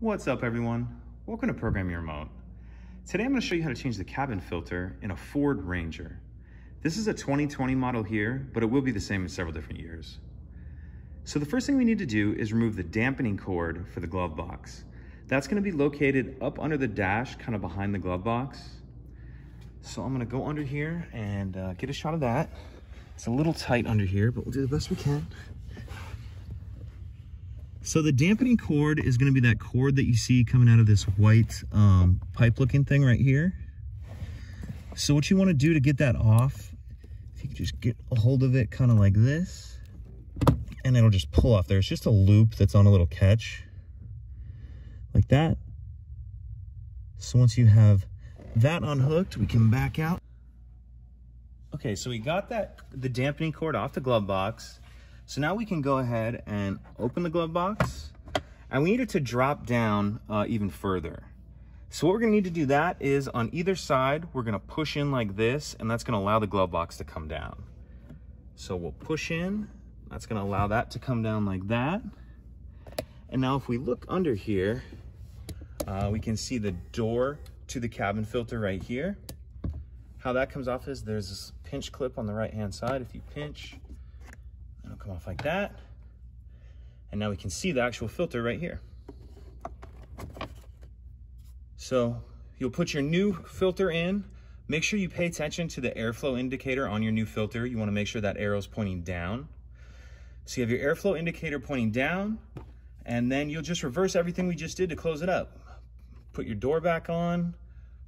What's up everyone? Welcome to Program Your Remote. Today I'm going to show you how to change the cabin filter in a Ford Ranger. This is a 2020 model here, but it will be the same in several different years. So the first thing we need to do is remove the dampening cord for the glove box. That's going to be located up under the dash, kind of behind the glove box. So I'm going to go under here and uh, get a shot of that. It's a little tight under here, but we'll do the best we can. So the dampening cord is going to be that cord that you see coming out of this white um, pipe looking thing right here. So what you want to do to get that off, if you can just get a hold of it kind of like this, and it'll just pull off there. It's just a loop that's on a little catch like that. So once you have that unhooked, we can back out. Okay, so we got that the dampening cord off the glove box. So now we can go ahead and open the glove box and we need it to drop down uh, even further. So what we're gonna need to do that is on either side, we're gonna push in like this and that's gonna allow the glove box to come down. So we'll push in, that's gonna allow that to come down like that. And now if we look under here, uh, we can see the door to the cabin filter right here. How that comes off is there's this pinch clip on the right hand side. If you pinch, It'll come off like that. And now we can see the actual filter right here. So you'll put your new filter in. Make sure you pay attention to the airflow indicator on your new filter. You wanna make sure that arrow is pointing down. So you have your airflow indicator pointing down, and then you'll just reverse everything we just did to close it up. Put your door back on,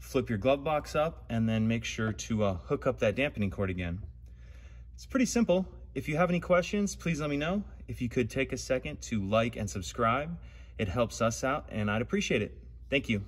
flip your glove box up, and then make sure to uh, hook up that dampening cord again. It's pretty simple. If you have any questions, please let me know. If you could take a second to like and subscribe, it helps us out and I'd appreciate it. Thank you.